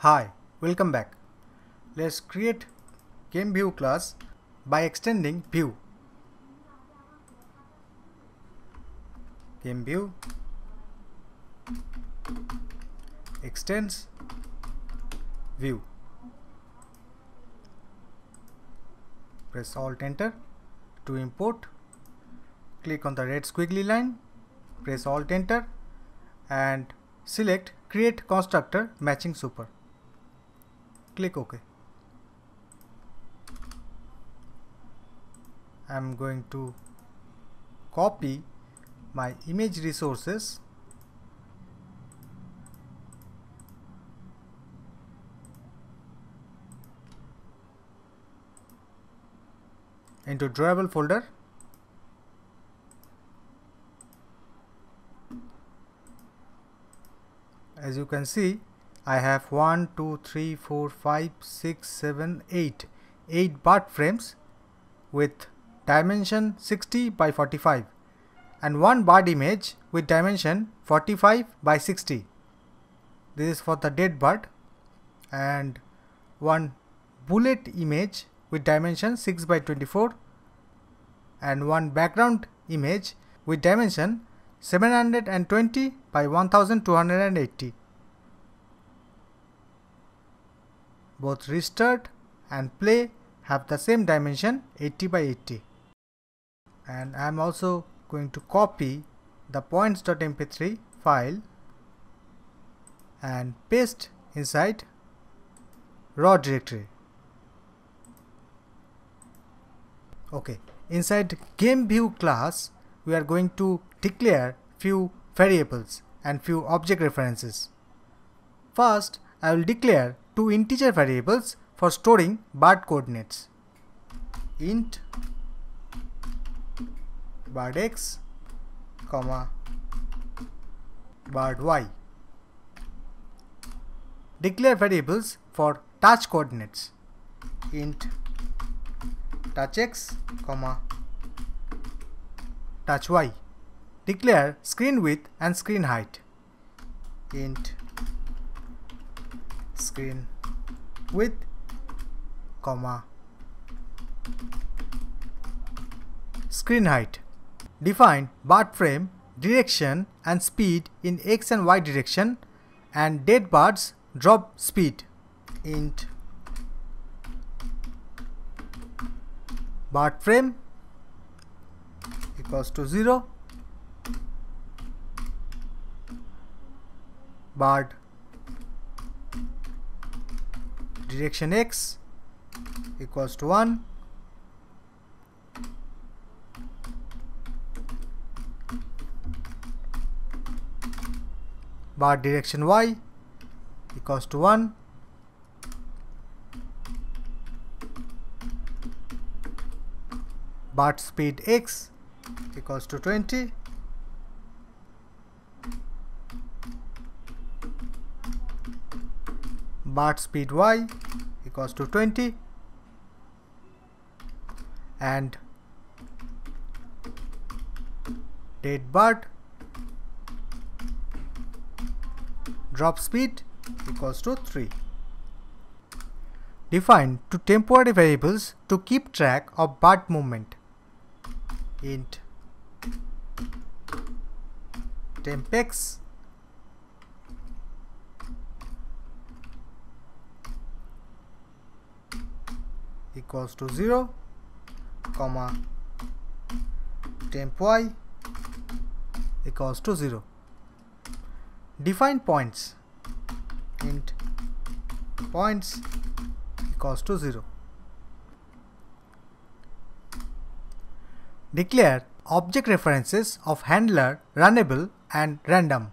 Hi, welcome back. Let's create GameView class by extending view. GameView extends view. Press Alt Enter to import. Click on the red squiggly line, press Alt Enter and select create constructor matching super click OK. I'm going to copy my image resources into drawable folder as you can see I have 1, 2, 3, 4, 5, 6, 7, 8. 8 bird frames with dimension 60 by 45 and one bird image with dimension 45 by 60. This is for the dead bird and one bullet image with dimension 6 by 24 and one background image with dimension 720 by 1280. Both restart and play have the same dimension 80 by 80. And I am also going to copy the points.mp3 file and paste inside raw directory. Okay, inside game view class we are going to declare few variables and few object references. First, I will declare two integer variables for storing bird coordinates. int bird x, comma bird y. Declare variables for touch coordinates. int touch x, comma touch y. Declare screen width and screen height. int screen width comma screen height define bar frame direction and speed in x and y direction and dead bars drop speed int bird frame equals to 0 bird direction x equals to 1 bar direction y equals to 1 bird speed x equals to 20 bird speed y equals to 20 and dead bird drop speed equals to 3. Define two temporary variables to keep track of bird movement. Int tempx equals to 0 comma temp y equals to 0 define points. Int points equals to 0 declare object references of handler runnable and random.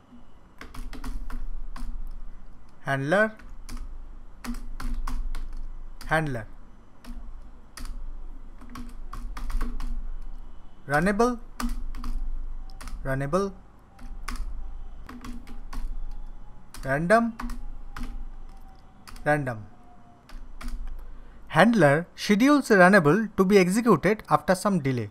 Handler handler. Runnable runnable. Random random. Handler schedules runnable to be executed after some delay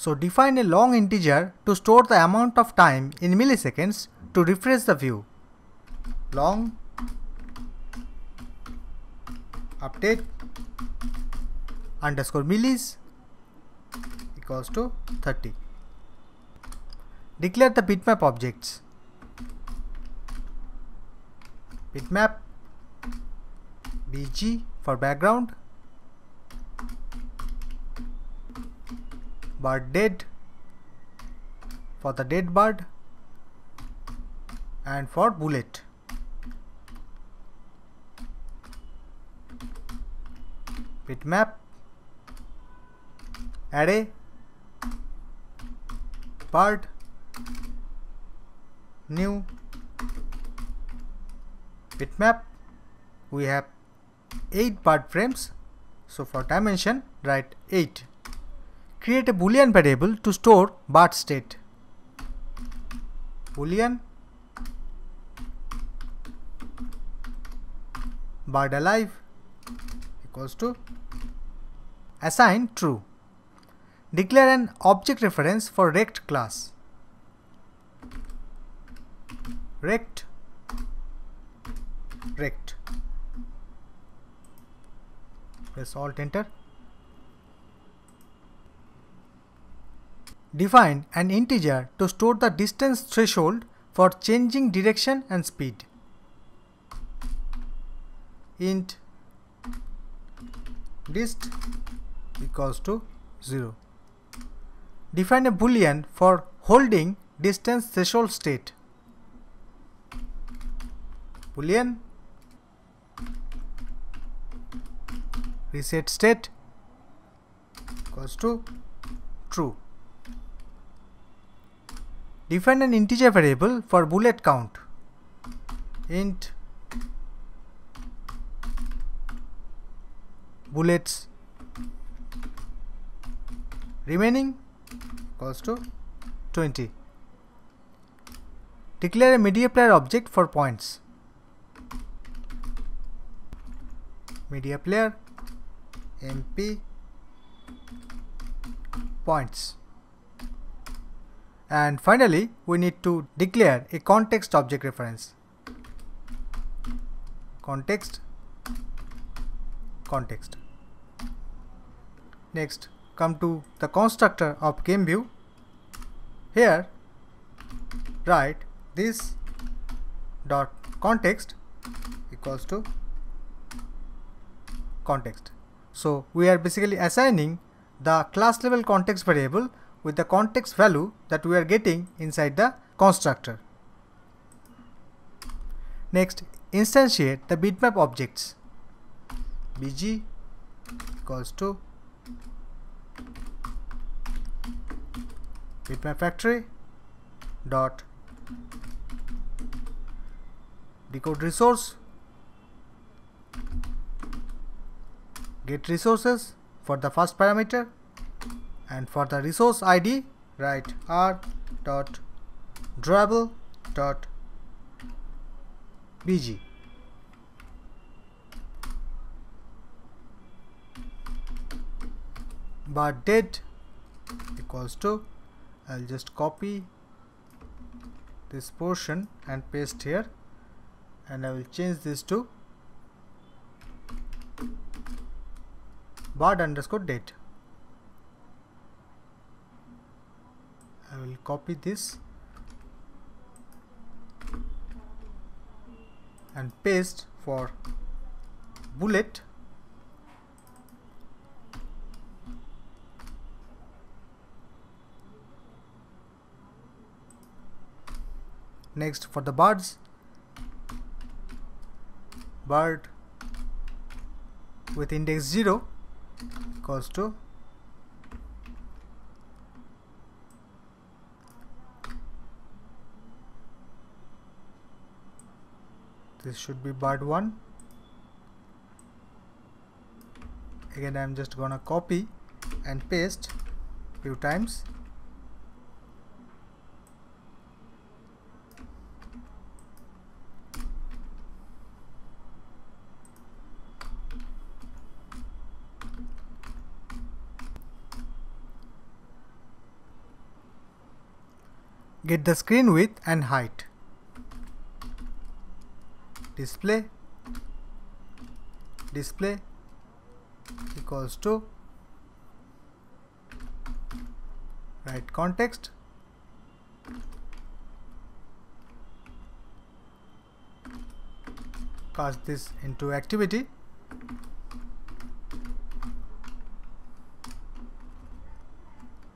So define a long integer to store the amount of time in milliseconds to refresh the view. Long update underscore millis equals to 30. Declare the bitmap objects. Bitmap bg for background bird dead for the dead bird and for bullet. Bitmap array bird new. Bitmap we have 8 bird frames so for dimension write 8 create a boolean variable to store bird state. Boolean bird alive equals to assign true. Declare an object reference for rect class. Rect rect. Press alt enter define an integer to store the distance threshold for changing direction and speed. Int dist equals to 0 define a boolean for holding distance threshold state. Boolean reset state equals to true define an integer variable for bullet count. Int bullets remaining equals to 20 declare a media player object for points. Media player mp points and finally we need to declare a context object reference. Context. Context. Next come to the constructor of game view. Here write this dot context equals to context. So we are basically assigning the class level context variable with the context value that we are getting inside the constructor. Next, instantiate the bitmap objects. bg equals to bitmap factory dot decode resource get resources for the first parameter and for the resource id write r dot drawable dot bg. But date equals to I'll just copy this portion and paste here. And I will change this to bird underscore date I will copy this and paste for bullet. Next for the birds. Bird with index 0 equals to this should be bird 1 again I'm just gonna copy and paste few times. Get the screen width and height display display equals to write context. Cast this into activity.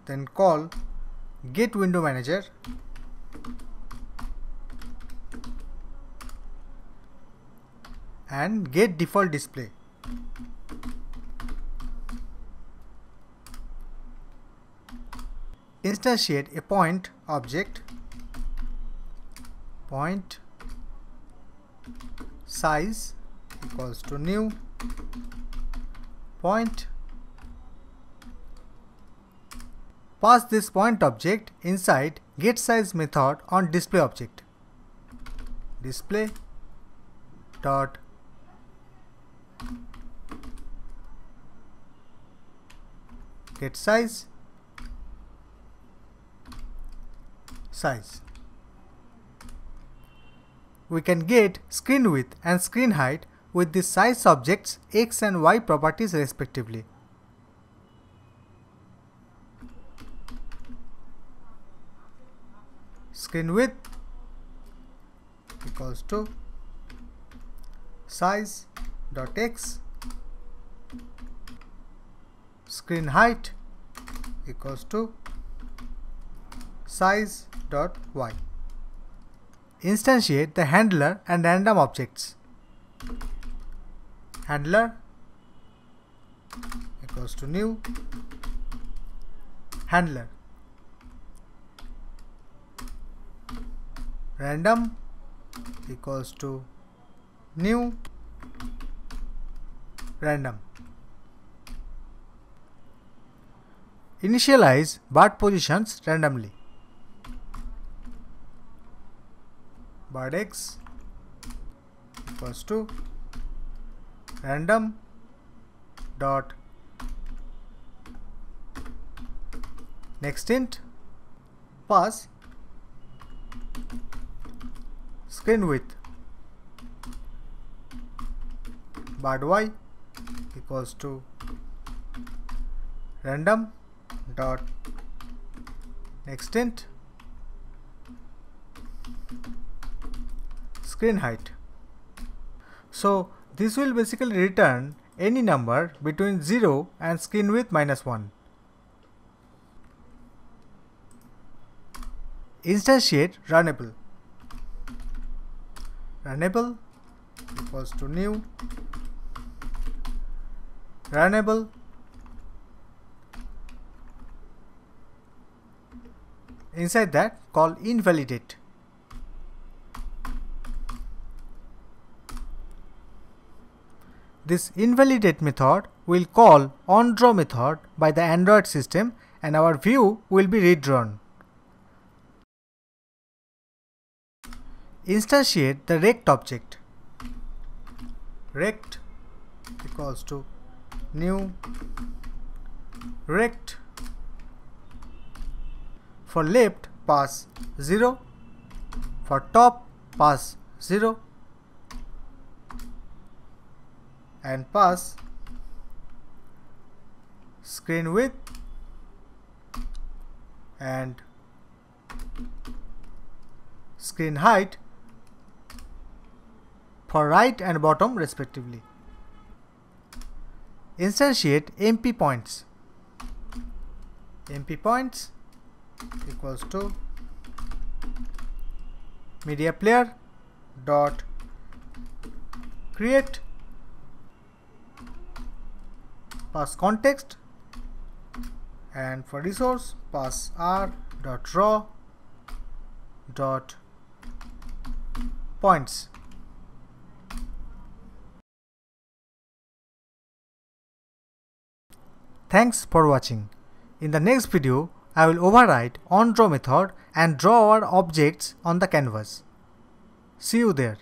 Then call get window manager and get default display. Instantiate a point object point size equals to new point pass this point object inside get size method on display object. Display dot get size size. We can get screen width and screen height with the size objects x and y properties respectively. Screen width equals to size dot x screen height equals to size dot y. Instantiate the handler and random objects. Handler equals to new handler. Random equals to new random. Initialize BART positions randomly. BART x equals to random dot next int pass screen width BART y equals to random dot next int screen height. So this will basically return any number between 0 and screen width minus 1. Instantiate runnable. Runnable equals to new runnable inside that call invalidate This invalidate method will call onDraw method by the Android system and our view will be redrawn. Instantiate the rect object. Rect equals to new rect. For left pass 0, for top pass 0 and pass screen width and screen height for right and bottom respectively. Instantiate MP points. MP points equals to media player dot create pass context and for resource pass r dot raw dot points Thanks for watching. In the next video, I will override onDraw method and draw our objects on the canvas. See you there.